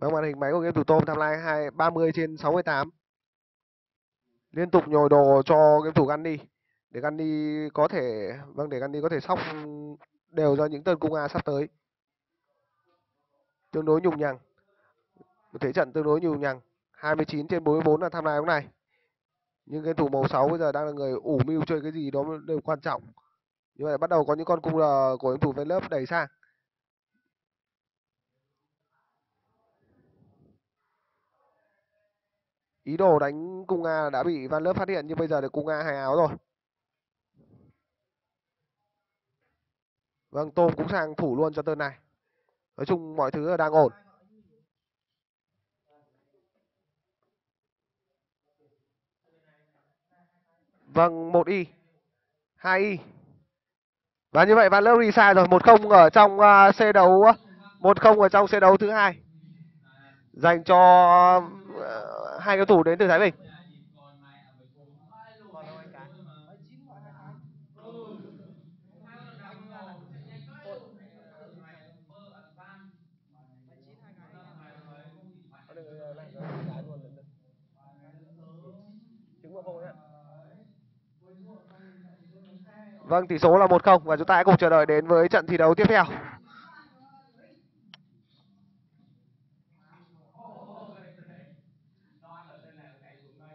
Vâng, màn hình máy của game thủ tôm tham lai 2 30 trên 68. Liên tục nhồi đồ cho game thủ Gandhi để Gandhi có thể vâng để Gandhi có thể sóc đều ra những tấn cung A sắp tới. Tương đối nhùng nhằng. Một thế trận tương đối nhùng nhằng. 29 trên 44 là tham lai lúc này. Nhưng game thủ màu 6 bây giờ đang là người ủ mưu chơi cái gì đó đều quan trọng. Như vậy bắt đầu có những con cung R của game thủ Vlove đẩy sang. Ý đồ đánh cung A đã bị Van Lớp phát hiện nhưng bây giờ được cung A hai áo rồi. Vâng, Tôm cũng sang thủ luôn cho tên này. Nói chung mọi thứ đang ổn. Vâng, một y. hai y. Và như vậy Van Lớp sai rồi, một không ở trong uh, C đấu một không ở trong C đấu thứ hai. Dành cho uh, hai cầu thủ đến từ Thái Bình. Vâng, tỷ số là 1-0 và chúng ta hãy cùng chờ đợi đến với trận thi đấu tiếp theo.